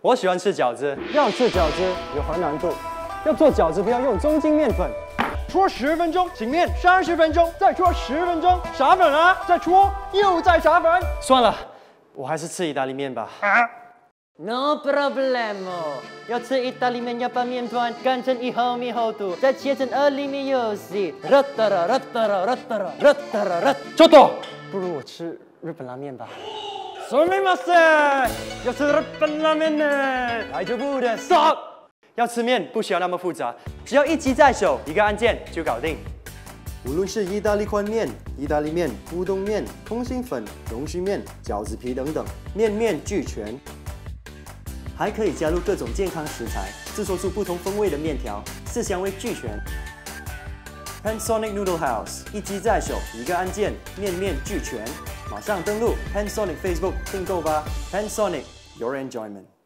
我喜欢吃饺子，要吃饺子有何难度？要做饺子不要用中筋面粉，搓十分钟，醒面三十分钟，再搓十分钟，撒粉啊，再搓，又再撒粉。算了，我还是吃意大利面吧。 No problemo。要吃意大利面，要把面团擀成一毫米厚度，再切成二厘米幼细。热哒啦热哒啦热哒啦热哒啦热。ちょっと，不如我吃日本拉面吧。 すみません。要吃日本拉面呢。大丈夫です。Stop。要吃面不需要那么复杂，只要一机在手，一个按键就搞定。无论是意大利宽面、意大利面、乌冬面、通心粉、龙须面、饺子皮等等，面面俱全。还可以加入各种健康食材，制作出不同风味的面条，四香味俱全。Panasonic Noodle House，一机在手，一个按键，面面俱全。 马上登录 Panasonic Facebook 订购吧。Panasonic，Your Enjoyment。